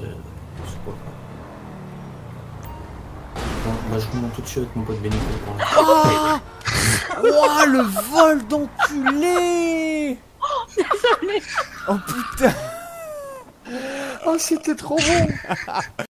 Euh, c'est c'est pas grave. Bon, bah, je remonte tout de suite avec mon pote Benny. pour. Ah Ouah, le vol d'enculé Désolé. Oh putain Oh, c'était trop bon